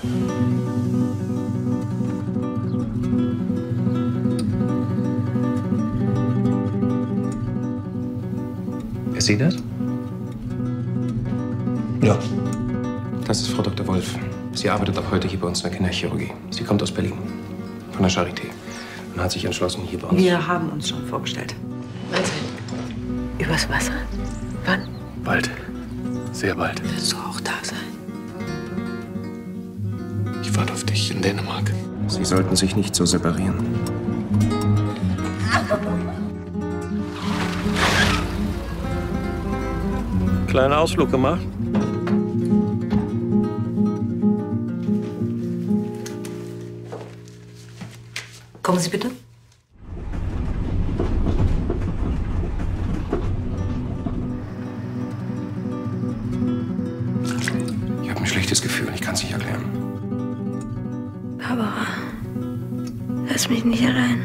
Herr das? Ja. Das ist Frau Dr. Wolf. Sie arbeitet ab heute hier bei uns in der Kinderchirurgie. Sie kommt aus Berlin, von der Charité. Und hat sich entschlossen, hier bei uns. Wir haben uns schon vorgestellt. Also, übers Wasser? Wann? Bald. Sehr bald. Willst du auch da sein? Dich in Dänemark. Sie sollten sich nicht so separieren. Kleinen Ausflug gemacht? Kommen Sie bitte. Ich habe ein schlechtes Gefühl. Ich kann es nicht erklären. Barbara, lass mich nicht allein.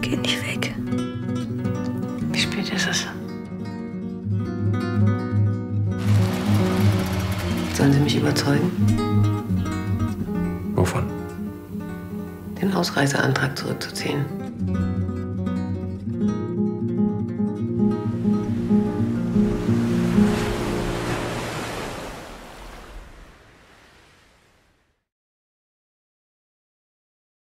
Geh nicht weg. Wie spät ist es? Sollen Sie mich überzeugen, Wovon? den Ausreiseantrag zurückzuziehen?